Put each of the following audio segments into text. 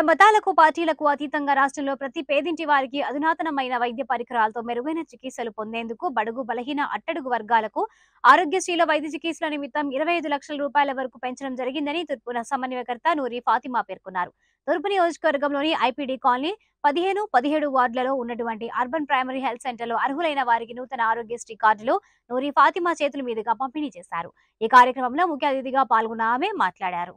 మతాలకు పార్టీలకు అతీతంగా రాష్ట్రంలో ప్రతి పేదింటి వారికి అధునాతనమైన వైద్య పరికరాలతో మెరుగైన చికిత్సలు పొందేందుకు బడుగు బలహీన అట్టడుగు వర్గాలకు ఆరోగ్యశ్రీలో వైద్య చికిత్సల నిమిత్తం ఇరవై ఐదు లక్షల రూపాయల వరకు పెంచడం జరిగిందని తూర్పున సమన్వయకర్త నూరి ఫాతిమా పేర్కొన్నారు. తూర్పు నియోజకవర్గంలోని ఐపీడీ కాలనీ పదిహేను పదిహేడు వార్డులలో ఉన్నటువంటి అర్బన్ ప్రైమరీ హెల్త్ సెంటర్లో అర్హులైన వారికి నూతన ఆరోగ్యశ్రీ కార్డులు నూరి ఫాతిమా చేతుల మీదుగా పంపిణీ చేశారు. ఈ కార్యక్రమంలో ముఖ్య అతిథిగా పాల్గొన్న ఆమె మాట్లాడారు.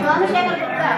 సోమశేఖర్ గుప్తా